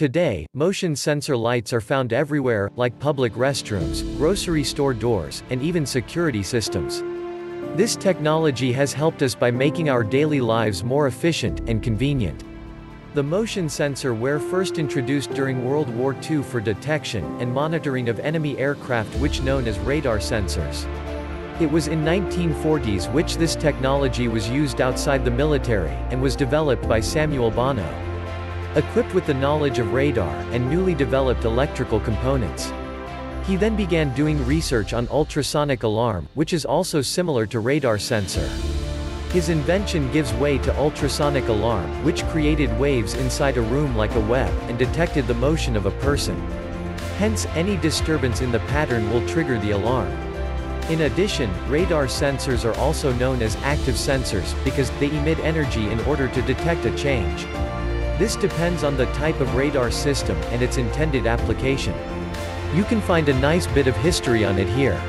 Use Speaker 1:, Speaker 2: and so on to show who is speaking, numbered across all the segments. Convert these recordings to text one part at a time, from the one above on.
Speaker 1: Today, motion sensor lights are found everywhere, like public restrooms, grocery store doors, and even security systems. This technology has helped us by making our daily lives more efficient and convenient. The motion sensor were first introduced during World War II for detection and monitoring of enemy aircraft which known as radar sensors. It was in 1940s which this technology was used outside the military, and was developed by Samuel Bagno. Equipped with the knowledge of radar, and newly developed electrical components. He then began doing research on ultrasonic alarm, which is also similar to radar sensor. His invention gives way to ultrasonic alarm, which created waves inside a room like a web, and detected the motion of a person. Hence, any disturbance in the pattern will trigger the alarm. In addition, radar sensors are also known as active sensors, because they emit energy in order to detect a change. This depends on the type of radar system and its intended application. You can find a nice bit of history on it here.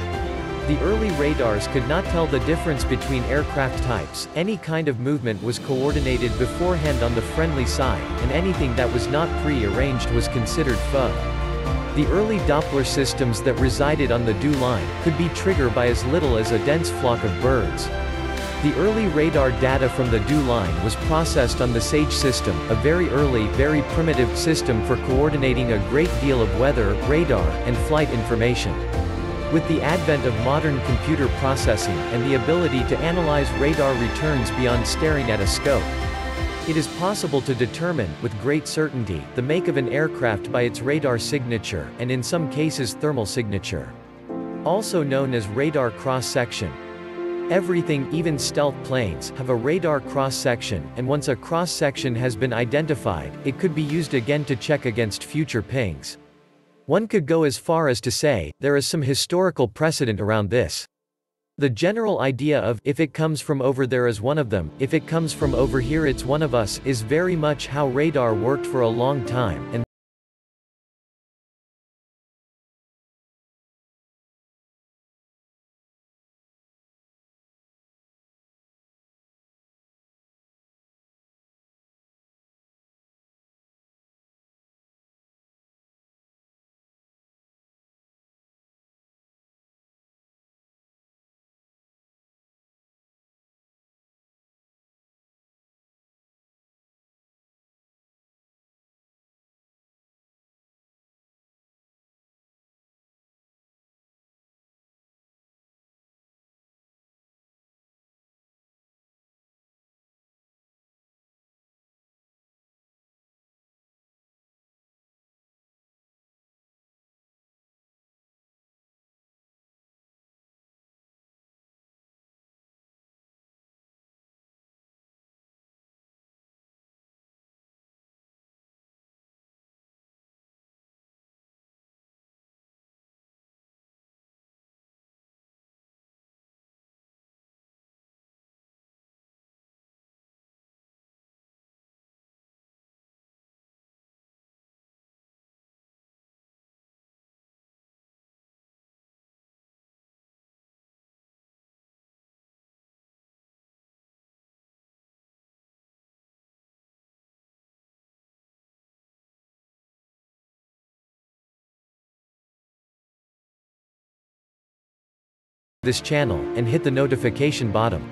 Speaker 1: The early radars could not tell the difference between aircraft types, any kind of movement was coordinated beforehand on the friendly side, and anything that was not pre-arranged was considered foe. The early Doppler systems that resided on the DEW Line, could be triggered by as little as a dense flock of birds. The early radar data from the DEW Line was processed on the SAGE system, a very early, very primitive system for coordinating a great deal of weather, radar, and flight information. With the advent of modern computer processing, and the ability to analyze radar returns beyond staring at a scope, it is possible to determine, with great certainty, the make of an aircraft by its radar signature, and in some cases thermal signature. Also known as radar cross-section. Everything, even stealth planes, have a radar cross-section, and once a cross-section has been identified, it could be used again to check against future pings. One could go as far as to say, there is some historical precedent around this. The general idea of, if it comes from over there is one of them, if it comes from over here it's one of us, is very much how radar worked for a long time, and this channel, and hit the notification bottom.